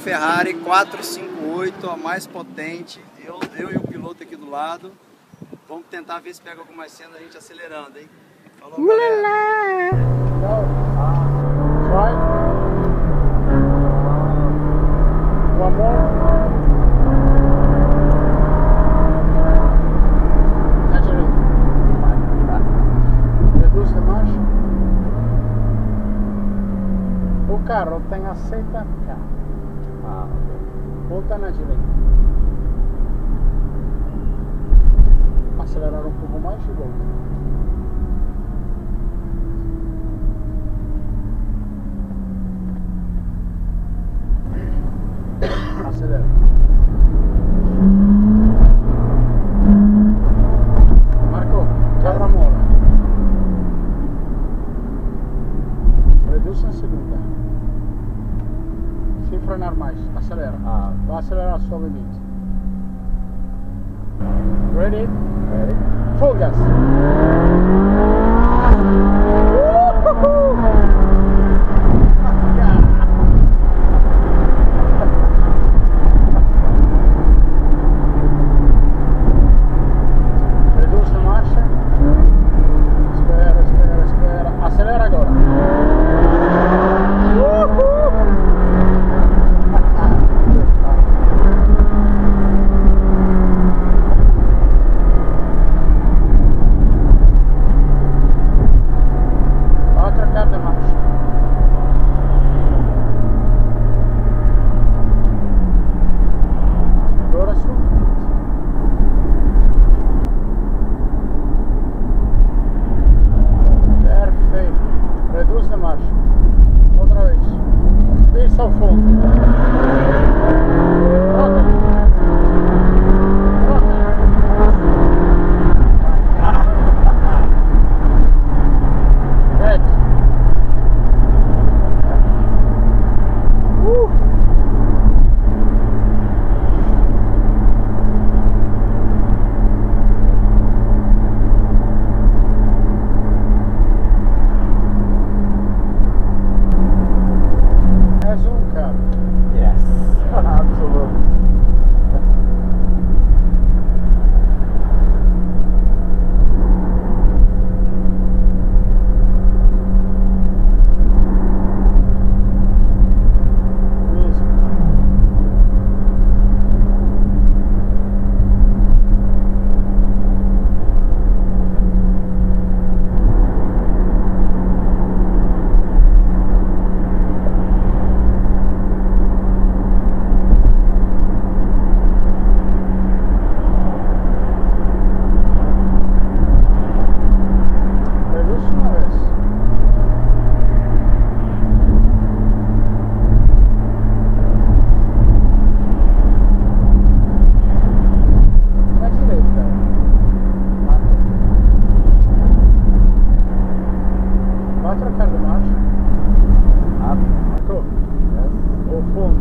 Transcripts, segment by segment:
Ferrari 458, a mais potente. Eu, eu e o piloto aqui do lado. Vamos tentar ver se pega algumas cenas a gente acelerando, hein? Falou, galera. Try. One more. Naturally. Reduz a marcha. O carro tem a seta cá. Ah, Volta na direita. Acelerar um pouco mais e volta. Acelera. Marco, quebra a mola. Reduz em segunda. Frenar mais. Acelera. Ah. Vai acelerar suavemente. Ready? ready? Full gas.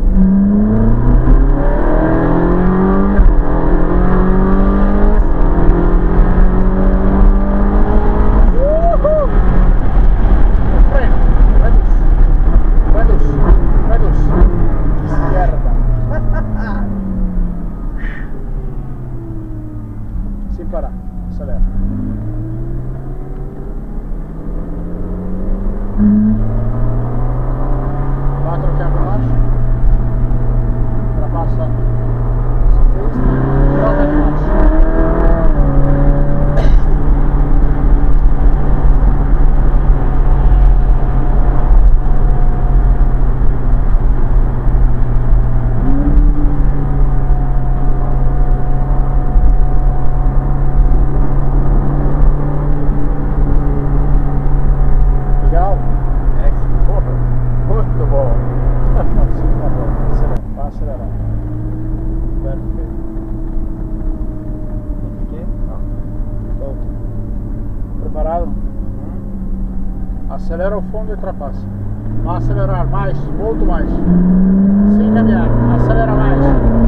O fundo. Uhul! Freno. Reduz. Reduz. Reduz. Izquierda. Sem parar. Acelera. Vai trocar de marcha. Ultrapassa o ciclista. Troca de marcha. Legal? Excellent. Muito bom. Sim, tá bom. Acelera. Vai acelerar. Perfeito. Aqui? Volta. Preparado? Acelera o fundo e ultrapassa. Acelerar mais, muito mais. Sem caminhar. Acelera mais.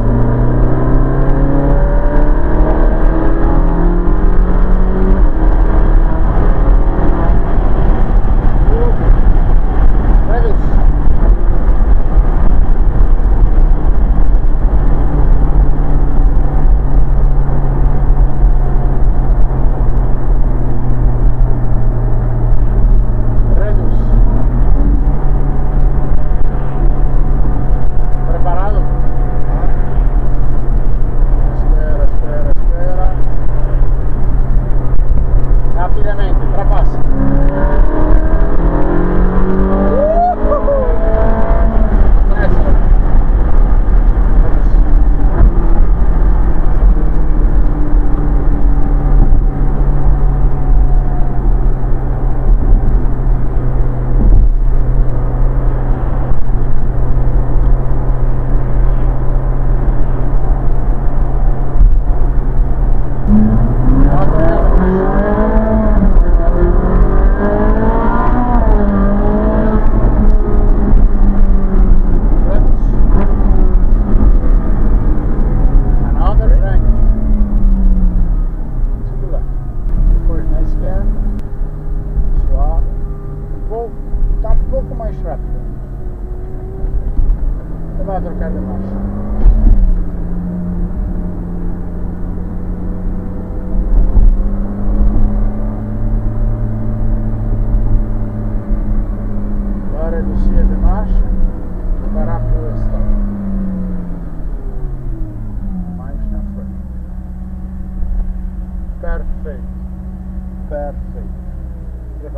antigamente, ultrapassa.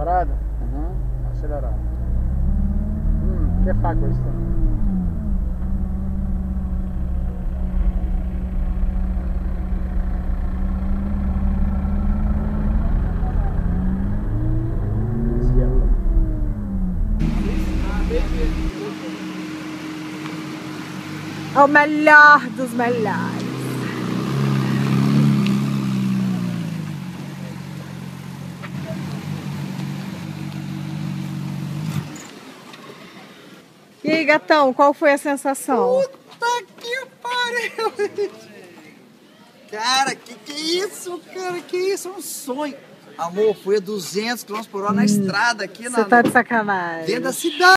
Preparado? Uhum. Accelerare. Mm, che fa questo? Izquierda. É o melhor dos melhores. E aí, gatão, qual foi a sensação? Puta que pariu! Cara, que que é isso, cara? Que isso? É um sonho. Amor, fui a 200 km por hora na estrada aqui na, Você tá de sacanagem. dentro da cidade.